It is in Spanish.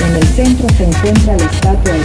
En el centro se encuentra la estatua de